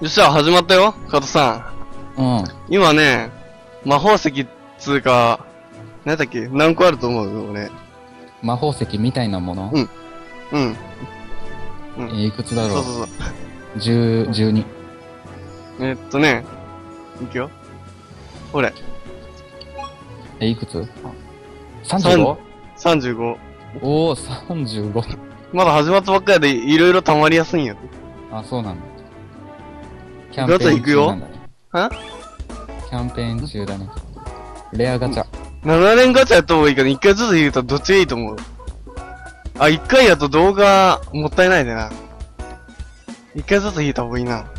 よっしゃ、始まったよ、加藤さん。うん。今ね、魔法石っつうか、なんだっけ？何個あると思う？俺。魔法石みたいなもの、うんうん。えーいくつだろう？そうそうそう。十、十二。えっとね、いくよ。ほれ、え、いくつ ?35? 35。おー、35。まだ始まったばっかりでいろいろ溜まりやすいんや。あ、そうなんだ。キガチャ行くよ。はキャンペーン中だね。レアガチャ。7連ガチャやった方がいいから1回ずつ言うとどっちがいいと思う？あ、1回やと動画もったいないでな。1回ずつ引いた方がいいな。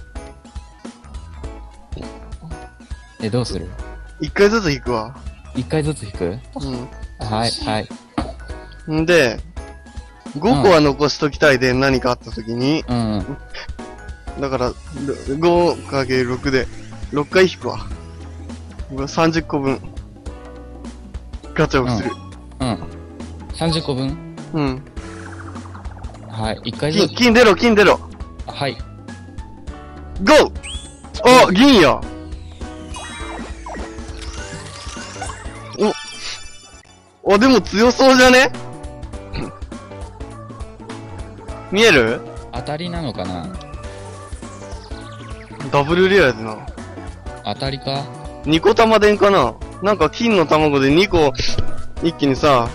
え、どうする？1回ずつ引くわ。一回ずつ引く？うはい、はい。ん。んで、5個は残しときたいで何かあった時に、うんうん。だから、5×6 で、6回引くわ。30個分。ガチャをする。うん。30個分？うん。はい。一回ず金、つ。金出ろ、金出ろ。はい。GO! あ、銀や。お。あ、でも強そうじゃね？見える？当たりなのかな？ダブルレアやでな。当たりか？2個玉でんかな？なんか金の卵で2個、一気にさ、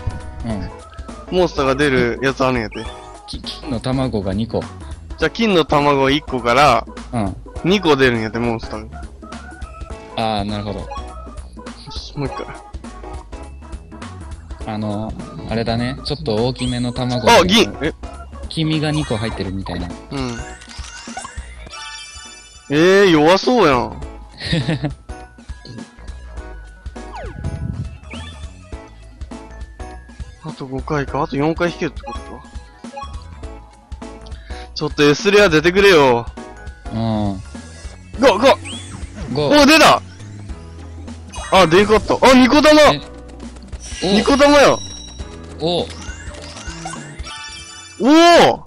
うん。モンスターが出るやつあるんやて。き金の卵が2個。じゃあ金の卵1個からうん。2個出るんやて、モンスターが。よあー、なるほど。しもう一回。あの、あれだね。ちょっと大きめの卵あ、で銀え、黄身が2個入ってるみたいな。うん。ええー、弱そうやん。あと5回か。あと4回引けるってこと？か。ちょっと S レア出てくれよ。うん。ゴーゴー5。お、出たあ、出んかった。あ、2個玉え !2 個玉やお、お、おお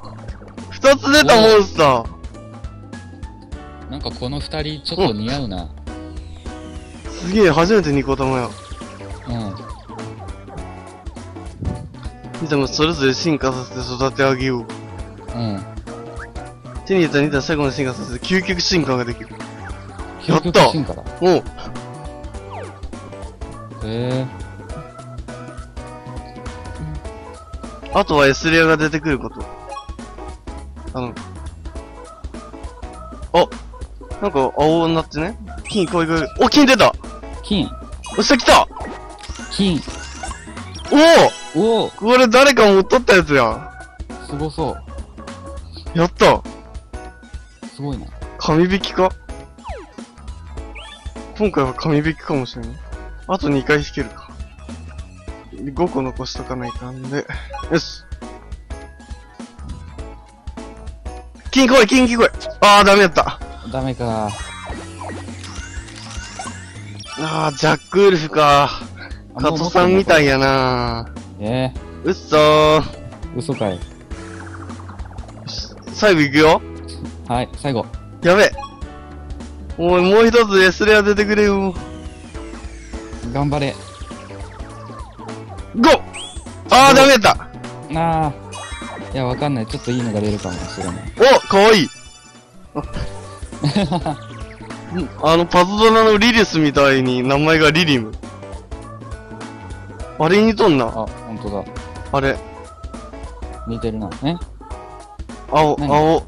!2 つ出たモンスターなんかこの二人ちょっと似合うな。すげえ、初めて2個玉や。うん。でもそれぞれ進化させて育て上げよう。うん。手に入れた2体最後の進化させて究極進化ができる。やった究極進化だ。おうへえ。あとは S レアが出てくること。あの、あ、なんか青になってね。金こういう、お、金出た金、おっしゃ来た金。おおおおこれ誰か持っとったやつや。すごそう。やったすごいな。紙引きか？今回は紙引きかもしれない。あと2回引けるか。5個残しとかないかんで。よし。金来い金来いあーダメやった。ダメか。あー、ジャックウルフか。あカトさんみたい。やなえうっそー。ー、嘘かい。最後行くよ。はい、最後。やべえ。おい、もう一つ S レア出てくれよ。頑張れ。ゴーあー、ダメやった。なあ。いや、わかんない。ちょっといいのが出るかもしれない。おかわいいうん あの、パズドラのリリスみたいに名前がリリム。あれに似とんあ、な。ほんとだ。あれ。似てるな。え？青、何？青、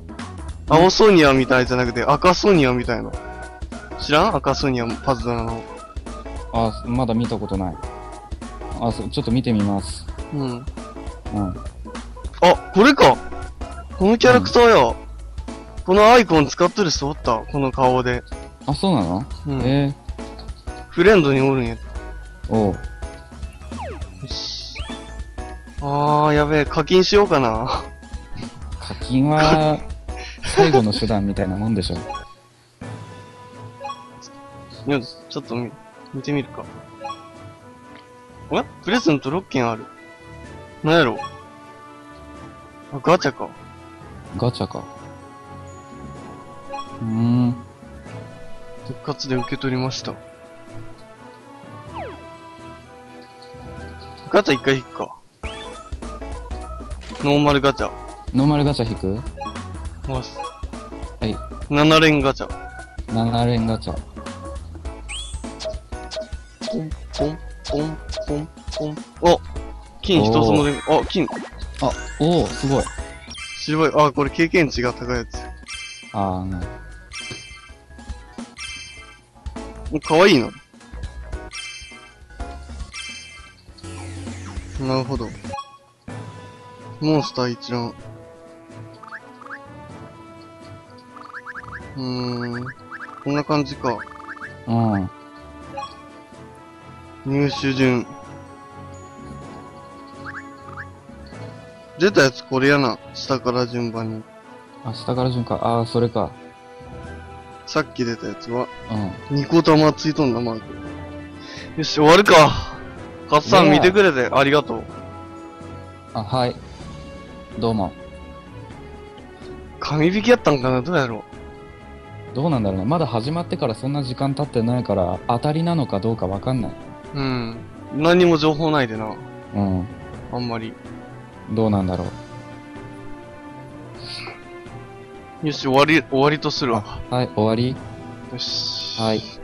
青ソニアみたいじゃなくて赤ソニアみたいな。知らん？赤ソニア、パズドラの。あ、まだ見たことない。あ、そちょっと見てみます。うん。うん。あ、これかこのキャラクターや。このアイコン使ってる人おった？この顔で。あ、そうなの、うん。えフレンドにおるんや。ー、おう。よし。あー、やべえ、課金しようかな。課金は、最後の手段みたいなもんでしょ。いや、ちょっと見、見てみるか。えプレゼント6件ある。なんやろ？あ、ガチャか。ガチャか。うーん。復活で受け取りました。ガチャ一回引くか。ノーマルガチャ。ノーマルガチャ引く？ます。はい。7連ガチャ。7連ガチャ。ポン、ポン、ポン、ポン、ポン。お金一つもで、あ、金。あ、おおすごい。白い。あ、これ経験値が高いやつ。あー、ね。かわいいな。なるほど。モンスター一覧。うーん。こんな感じか。うん。入手順。出たやつこれやな。下から順番に。あ、下から順か。あー、それか。さっき出たやつは、うん。ニコ玉ついとんだ、マーク。よし、終わるか。カツさんねえ見てくれてありがとう。あ、はい。どうも。神引きやったんかなどうやろどうなんだろうね。まだ始まってからそんな時間経ってないから、当たりなのかどうかわかんない。う。うん。何にも情報ないでな。うん。あんまり。どうなんだろう。よし、終わり、終わりとするわ。はい、終わりよし。はい。